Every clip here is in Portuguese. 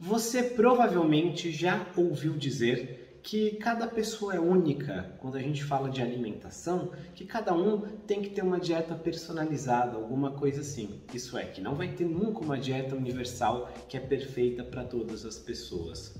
Você provavelmente já ouviu dizer que cada pessoa é única quando a gente fala de alimentação, que cada um tem que ter uma dieta personalizada, alguma coisa assim. Isso é, que não vai ter nunca uma dieta universal que é perfeita para todas as pessoas.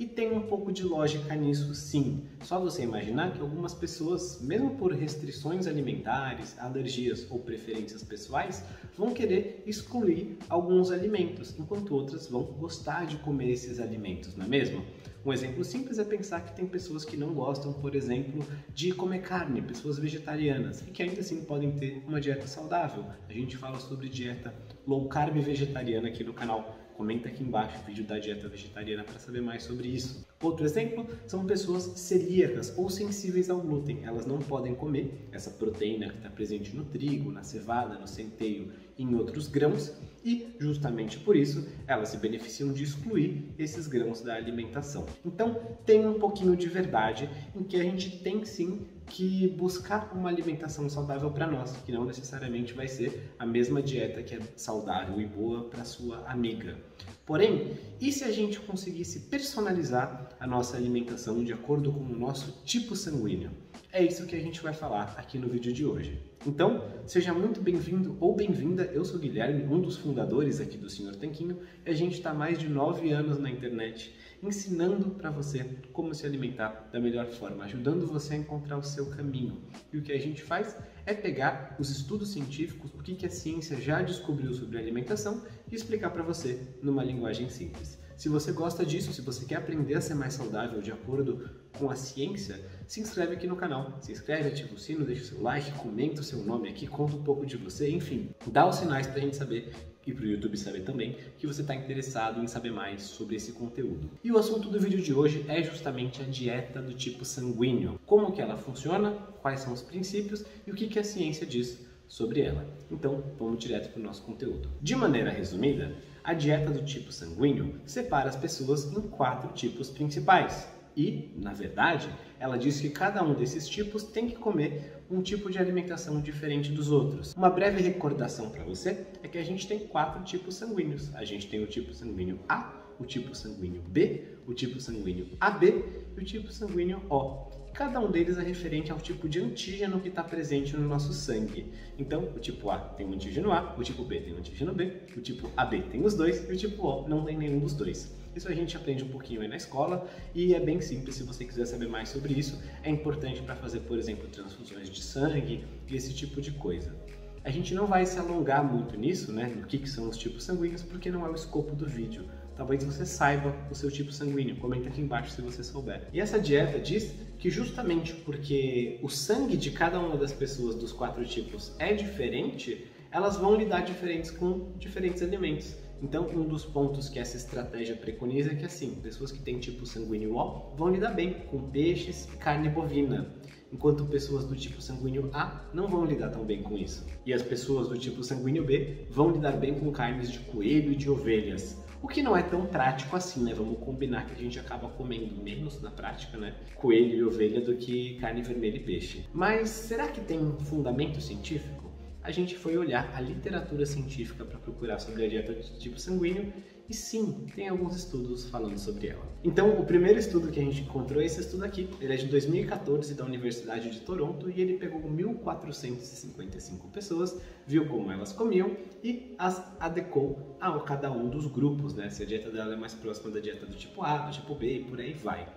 E tem um pouco de lógica nisso sim. Só você imaginar que algumas pessoas, mesmo por restrições alimentares, alergias ou preferências pessoais, vão querer excluir alguns alimentos, enquanto outras vão gostar de comer esses alimentos, não é mesmo? Um exemplo simples é pensar que tem pessoas que não gostam, por exemplo, de comer carne, pessoas vegetarianas, e que ainda assim podem ter uma dieta saudável. A gente fala sobre dieta low carb vegetariana aqui no canal Comenta aqui embaixo o vídeo da dieta vegetariana para saber mais sobre isso. Outro exemplo são pessoas celíacas ou sensíveis ao glúten. Elas não podem comer essa proteína que está presente no trigo, na cevada, no centeio e em outros grãos e, justamente por isso, elas se beneficiam de excluir esses grãos da alimentação. Então, tem um pouquinho de verdade em que a gente tem sim que buscar uma alimentação saudável para nós, que não necessariamente vai ser a mesma dieta que é saudável e boa para sua amiga. Porém, e se a gente conseguisse personalizar a nossa alimentação de acordo com o nosso tipo sanguíneo? É isso que a gente vai falar aqui no vídeo de hoje. Então, seja muito bem-vindo ou bem-vinda. Eu sou Guilherme, um dos fundadores aqui do Senhor Tanquinho, e a gente está mais de nove anos na internet ensinando para você como se alimentar da melhor forma, ajudando você a encontrar o seu caminho. E o que a gente faz é pegar os estudos científicos, o que, a ciência já descobriu sobre alimentação e explicar para você numa linguagem simples. Se você gosta disso, se você quer aprender a ser mais saudável de acordo com a ciência, se inscreve aqui no canal. Se inscreve, ativa o sino, deixa o seu like, comenta o seu nome aqui, conta um pouco de você, enfim, dá os sinais para a gente saber e para o YouTube saber também que você está interessado em saber mais sobre esse conteúdo. E o assunto do vídeo de hoje é justamente a dieta do tipo sanguíneo. Como que ela funciona, quais são os princípios e o que, que a ciência diz sobre ela. Então, vamos direto para o nosso conteúdo. De maneira resumida, a dieta do tipo sanguíneo separa as pessoas em quatro tipos principais. E, na verdade, ela diz que cada um desses tipos tem que comer um tipo de alimentação diferente dos outros. Uma breve recordação para você é que a gente tem quatro tipos sanguíneos. A gente tem o tipo sanguíneo A, o tipo sanguíneo B, o tipo sanguíneo AB e o tipo sanguíneo O. Cada um deles é referente ao tipo de antígeno que está presente no nosso sangue. Então, o tipo A tem um antígeno A, o tipo B tem um antígeno B, o tipo AB tem os dois e o tipo O não tem nenhum dos dois. Isso a gente aprende um pouquinho aí na escola e é bem simples se você quiser saber mais sobre isso. É importante para fazer, por exemplo, transfusões de sangue e esse tipo de coisa. A gente não vai se alongar muito nisso, né, no que, que são os tipos sanguíneos, porque não é o escopo do vídeo. Talvez você saiba o seu tipo sanguíneo, comenta aqui embaixo se você souber. E essa dieta diz que justamente porque o sangue de cada uma das pessoas dos quatro tipos é diferente, elas vão lidar diferentes com diferentes alimentos. Então, um dos pontos que essa estratégia preconiza é que, assim, pessoas que têm tipo sanguíneo O vão lidar bem com peixes e carne bovina, enquanto pessoas do tipo sanguíneo A não vão lidar tão bem com isso. E as pessoas do tipo sanguíneo B vão lidar bem com carnes de coelho e de ovelhas. O que não é tão prático assim, né? Vamos combinar que a gente acaba comendo menos na prática, né? Coelho e ovelha do que carne vermelha e peixe. Mas será que tem um fundamento científico? a gente foi olhar a literatura científica para procurar sobre a dieta de tipo sanguíneo e sim, tem alguns estudos falando sobre ela. Então, o primeiro estudo que a gente encontrou é esse estudo aqui. Ele é de 2014 da Universidade de Toronto e ele pegou 1.455 pessoas, viu como elas comiam e as adequou a cada um dos grupos, né? Se a dieta dela é mais próxima da dieta do tipo A, do tipo B e por aí vai.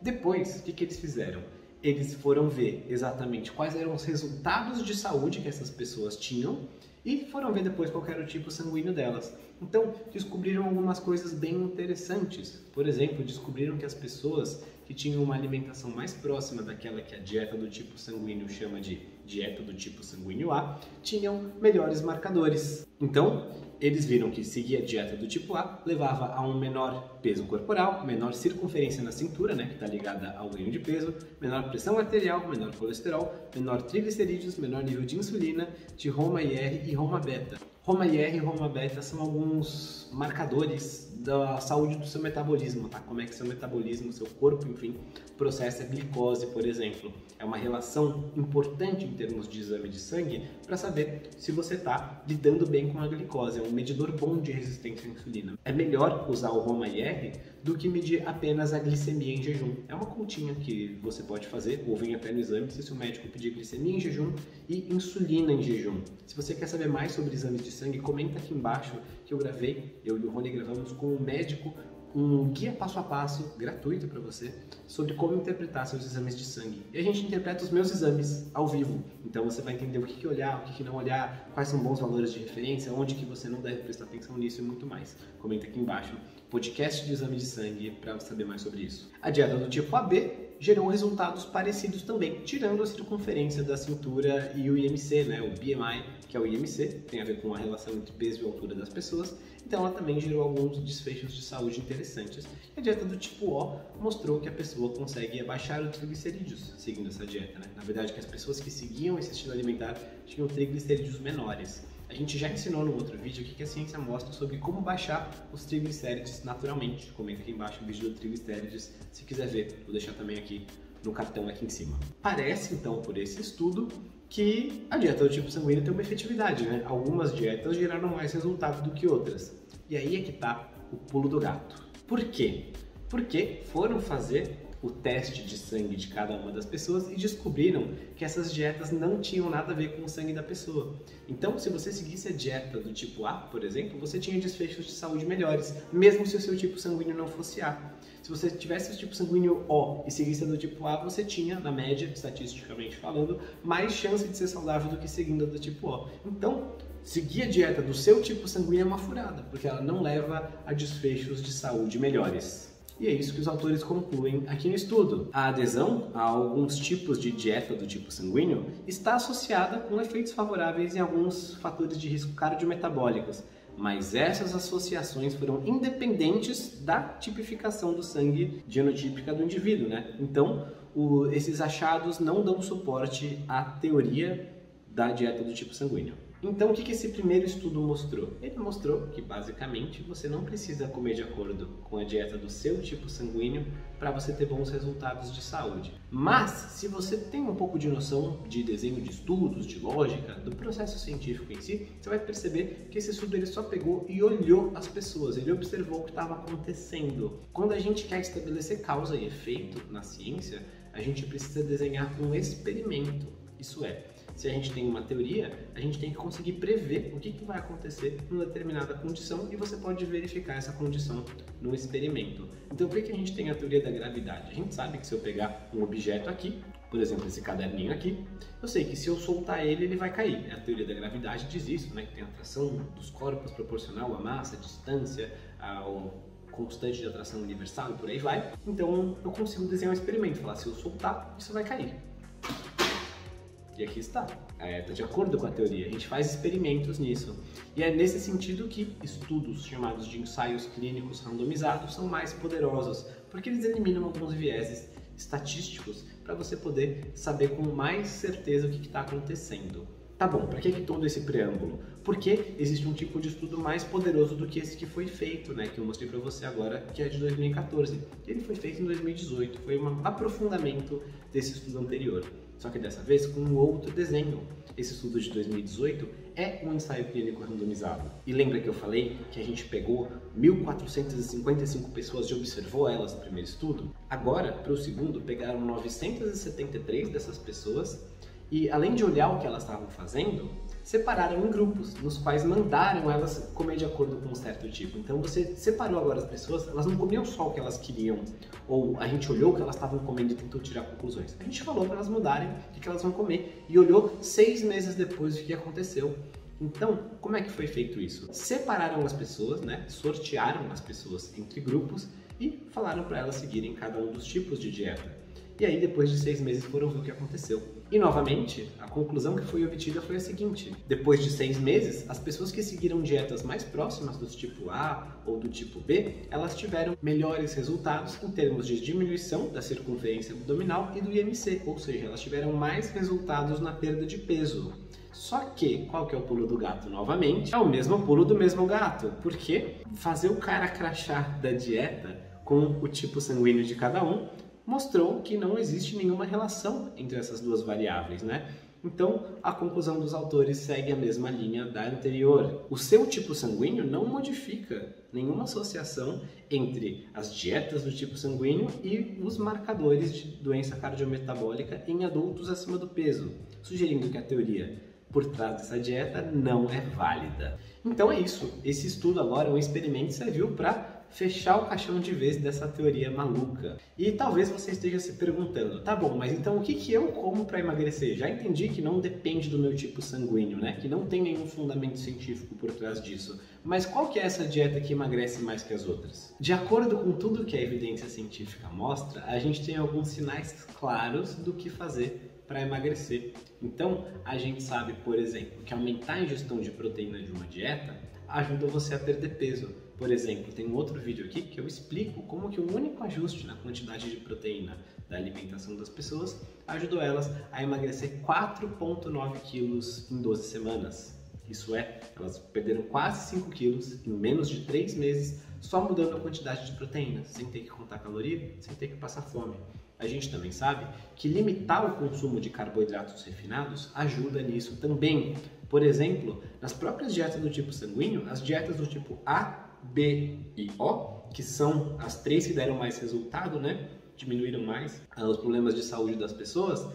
Depois, o que, que eles fizeram? eles foram ver exatamente quais eram os resultados de saúde que essas pessoas tinham e foram ver depois qual era o tipo sanguíneo delas. Então, descobriram algumas coisas bem interessantes. Por exemplo, descobriram que as pessoas que tinham uma alimentação mais próxima daquela que a dieta do tipo sanguíneo chama de dieta do tipo sanguíneo A, tinham melhores marcadores. Então, eles viram que seguir a dieta do tipo A levava a um menor peso corporal, menor circunferência na cintura, né, que está ligada ao ganho de peso, menor pressão arterial, menor colesterol, menor triglicerídeos, menor nível de insulina, de Roma IR e Roma beta. Roma IR e Roma Beta são alguns marcadores da saúde do seu metabolismo, tá? Como é que seu metabolismo, seu corpo, enfim, processa a glicose, por exemplo. É uma relação importante em termos de exame de sangue para saber se você está lidando bem com a glicose. É um medidor bom de resistência à insulina. É melhor usar o Roma IR do que medir apenas a glicemia em jejum. É uma continha que você pode fazer, ou vem até no exame, se o médico pedir glicemia em jejum e insulina em jejum. Se você quer saber mais sobre exames de sangue, comenta aqui embaixo que eu gravei, eu e o Rony gravamos com um médico um guia passo a passo gratuito para você sobre como interpretar seus exames de sangue. E a gente interpreta os meus exames ao vivo. Então você vai entender o que, que olhar, o que, que não olhar, quais são bons valores de referência, onde que você não deve prestar atenção nisso e muito mais. Comenta aqui embaixo. Podcast de exame de sangue para saber mais sobre isso. A dieta do tipo AB gerou resultados parecidos também, tirando a circunferência da cintura e o IMC, né, o BMI, que é o IMC, tem a ver com a relação entre peso e altura das pessoas. Então ela também gerou alguns desfechos de saúde interessantes. E a dieta do tipo O mostrou que a pessoa consegue abaixar os triglicerídeos seguindo essa dieta. Né? Na verdade, que as pessoas que seguiam esse estilo alimentar tinham triglicerídeos menores. Gente já ensinou no outro vídeo o que a ciência mostra sobre como baixar os triglicérides naturalmente. Comenta aqui embaixo o vídeo do triglicérides se quiser ver. Vou deixar também aqui no cartão aqui em cima. Parece então por esse estudo que a dieta do tipo sanguíneo tem uma efetividade, né? Algumas dietas geraram mais resultado do que outras. E aí é que tá o pulo do gato. Por quê? Porque foram fazer o teste de sangue de cada uma das pessoas e descobriram que essas dietas não tinham nada a ver com o sangue da pessoa. Então, se você seguisse a dieta do tipo A, por exemplo, você tinha desfechos de saúde melhores, mesmo se o seu tipo sanguíneo não fosse A. Se você tivesse o tipo sanguíneo O e seguisse a do tipo A, você tinha, na média, estatisticamente falando, mais chance de ser saudável do que seguindo a do tipo O. Então, seguir a dieta do seu tipo sanguíneo é uma furada, porque ela não leva a desfechos de saúde melhores. E é isso que os autores concluem aqui no estudo. A adesão a alguns tipos de dieta do tipo sanguíneo está associada com efeitos favoráveis em alguns fatores de risco cardiometabólicos, mas essas associações foram independentes da tipificação do sangue genotípica do indivíduo, né? Então, o, esses achados não dão suporte à teoria da dieta do tipo sanguíneo. Então, o que esse primeiro estudo mostrou? Ele mostrou que, basicamente, você não precisa comer de acordo com a dieta do seu tipo sanguíneo para você ter bons resultados de saúde. Mas, se você tem um pouco de noção de desenho de estudos, de lógica, do processo científico em si, você vai perceber que esse estudo ele só pegou e olhou as pessoas, ele observou o que estava acontecendo. Quando a gente quer estabelecer causa e efeito na ciência, a gente precisa desenhar um experimento. Isso é, se a gente tem uma teoria, a gente tem que conseguir prever o que, que vai acontecer numa determinada condição e você pode verificar essa condição no experimento. Então, por que a gente tem a teoria da gravidade? A gente sabe que se eu pegar um objeto aqui, por exemplo, esse caderninho aqui, eu sei que se eu soltar ele, ele vai cair. A teoria da gravidade diz isso, né? que tem a atração dos corpos proporcional à massa, à distância, ao constante de atração universal e por aí vai. Então eu consigo desenhar um experimento, falar se eu soltar, isso vai cair. E aqui está, está é, de acordo com a teoria. A gente faz experimentos nisso. E é nesse sentido que estudos chamados de ensaios clínicos randomizados são mais poderosos, porque eles eliminam alguns vieses estatísticos para você poder saber com mais certeza o que está acontecendo. Tá bom, para que, que todo esse preâmbulo? Porque existe um tipo de estudo mais poderoso do que esse que foi feito, né? Que eu mostrei para você agora, que é de 2014. Ele foi feito em 2018, foi um aprofundamento desse estudo anterior só que dessa vez com um outro desenho. Esse estudo de 2018 é um ensaio clínico randomizado. E lembra que eu falei que a gente pegou 1.455 pessoas e observou elas no primeiro estudo? Agora, para o segundo, pegaram 973 dessas pessoas e, além de olhar o que elas estavam fazendo, separaram em grupos, nos quais mandaram elas comer de acordo com um certo tipo. Então você separou agora as pessoas, elas não comiam só o que elas queriam, ou a gente olhou o que elas estavam comendo e tentou tirar conclusões. A gente falou para elas mudarem o que elas vão comer e olhou seis meses depois o que aconteceu. Então, como é que foi feito isso? Separaram as pessoas, né? sortearam as pessoas entre grupos e falaram para elas seguirem cada um dos tipos de dieta. e aí depois de seis meses foram ver o que aconteceu. E novamente, a conclusão que foi obtida foi a seguinte: depois de seis meses, as pessoas que seguiram dietas mais próximas do tipo A ou do tipo B, elas tiveram melhores resultados em termos de diminuição da circunferência abdominal e do IMC, ou seja, elas tiveram mais resultados na perda de peso. Só que, qual que é o pulo do gato novamente? É o mesmo pulo do mesmo gato, porque fazer o cara crachar da dieta com o tipo sanguíneo de cada um mostrou que não existe nenhuma relação entre essas duas variáveis, né? Então, a conclusão dos autores segue a mesma linha da anterior. O seu tipo sanguíneo não modifica nenhuma associação entre as dietas do tipo sanguíneo e os marcadores de doença cardiometabólica em adultos acima do peso, sugerindo que a teoria por trás dessa dieta não é válida. Então é isso. Esse estudo agora, um experimento, serviu para fechar o caixão de vez dessa teoria maluca. E talvez você esteja se perguntando, tá bom, mas então o que, que eu como para emagrecer? Já entendi que não depende do meu tipo sanguíneo, né? Que não tem nenhum fundamento científico por trás disso. Mas qual que é essa dieta que emagrece mais que as outras? De acordo com tudo que a evidência científica mostra, a gente tem alguns sinais claros do que fazer para emagrecer. Então, a gente sabe, por exemplo, que aumentar a ingestão de proteína de uma dieta ajuda você a perder peso. Por exemplo, tem um outro vídeo aqui que eu explico como que o único ajuste na quantidade de proteína da alimentação das pessoas ajudou elas a emagrecer 4,9 quilos em 12 semanas. Isso é, elas perderam quase 5 quilos em menos de 3 meses só mudando a quantidade de proteína, sem ter que contar caloria, sem ter que passar fome. A gente também sabe que limitar o consumo de carboidratos refinados ajuda nisso também. Por exemplo, nas próprias dietas do tipo sanguíneo, as dietas do tipo A B e O, que são as três que deram mais resultado, né? Diminuíram mais ah, os problemas de saúde das pessoas,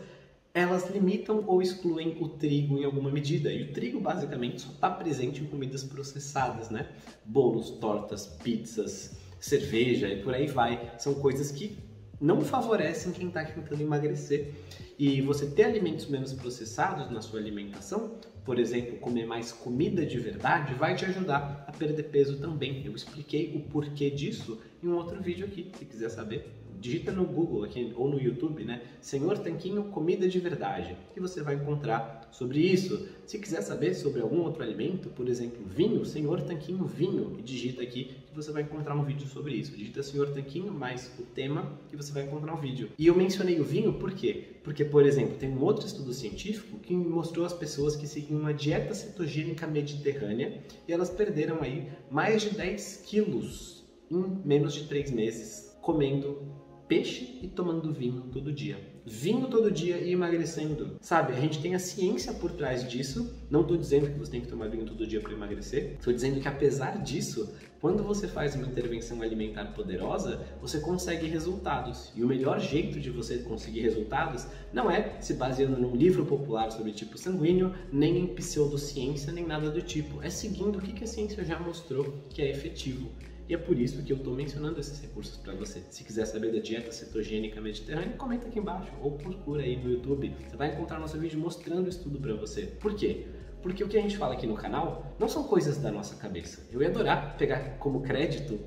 elas limitam ou excluem o trigo em alguma medida. E o trigo basicamente só está presente em comidas processadas, né? Bolos, tortas, pizzas, cerveja e por aí vai. São coisas que não favorecem quem está tentando emagrecer. E você ter alimentos menos processados na sua alimentação por exemplo, comer mais comida de verdade, vai te ajudar a perder peso também. Eu expliquei o porquê disso em um outro vídeo aqui, se quiser saber digita no Google aqui, ou no YouTube, né? Senhor Tanquinho Comida de Verdade, que você vai encontrar sobre isso. Se quiser saber sobre algum outro alimento, por exemplo, vinho, Senhor Tanquinho Vinho, e digita aqui que você vai encontrar um vídeo sobre isso. Digita Senhor Tanquinho mais o tema que você vai encontrar um vídeo. E eu mencionei o vinho por quê? Porque, por exemplo, tem um outro estudo científico que mostrou as pessoas que seguiam uma dieta cetogênica mediterrânea e elas perderam aí mais de 10 quilos em menos de 3 meses comendo peixe e tomando vinho todo dia. Vinho todo dia e emagrecendo. Sabe, a gente tem a ciência por trás disso. Não estou dizendo que você tem que tomar vinho todo dia para emagrecer. Estou dizendo que apesar disso, quando você faz uma intervenção alimentar poderosa, você consegue resultados. E o melhor jeito de você conseguir resultados não é se baseando num livro popular sobre tipo sanguíneo, nem em pseudociência, nem nada do tipo. É seguindo o que a ciência já mostrou que é efetivo. E é por isso que eu estou mencionando esses recursos para você. Se quiser saber da dieta cetogênica mediterrânea, comenta aqui embaixo ou procura aí no YouTube. Você vai encontrar nosso vídeo mostrando isso tudo para você. Por quê? Porque o que a gente fala aqui no canal não são coisas da nossa cabeça. Eu ia adorar pegar como crédito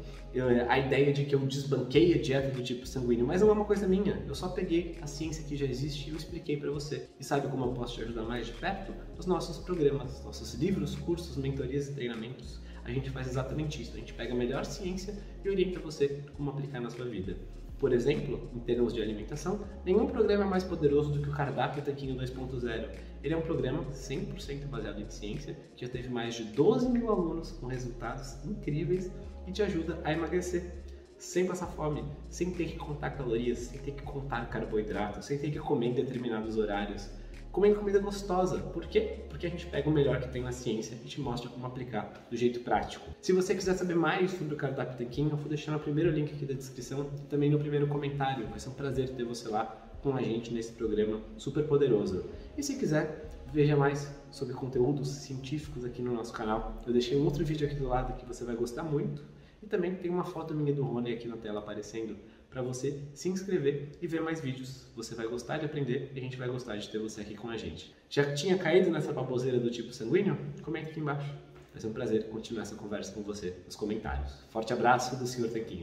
a ideia de que eu desbanquei a dieta do tipo sanguíneo, mas não é uma coisa minha. Eu só peguei a ciência que já existe e eu expliquei para você. E sabe como eu posso te ajudar mais de perto? Os nossos programas, nossos livros, cursos, mentorias e treinamentos a gente faz exatamente isso. A gente pega a melhor ciência e orienta você como aplicar na sua vida. Por exemplo, em termos de alimentação, nenhum programa é mais poderoso do que o Cardápio Tanquinho 2.0. Ele é um programa 100% baseado em ciência, que já teve mais de 12 mil alunos com resultados incríveis e te ajuda a emagrecer sem passar fome, sem ter que contar calorias, sem ter que contar carboidratos, sem ter que comer em determinados horários comendo comida gostosa. Por quê? Porque a gente pega o melhor que tem na ciência e te mostra como aplicar do jeito prático. Se você quiser saber mais sobre o cardápio Tanquinho, eu vou deixar no primeiro link aqui da descrição e também no primeiro comentário. Vai ser um prazer ter você lá com a gente nesse programa super poderoso. E se quiser, veja mais sobre conteúdos científicos aqui no nosso canal. Eu deixei um outro vídeo aqui do lado que você vai gostar muito. E também tem uma foto minha do Rony aqui na tela aparecendo para você se inscrever e ver mais vídeos. Você vai gostar de aprender e a gente vai gostar de ter você aqui com a gente. Já tinha caído nessa baboseira do tipo sanguíneo? Comenta aqui embaixo. Vai ser um prazer continuar essa conversa com você nos comentários. Forte abraço do Sr. Tanquinho.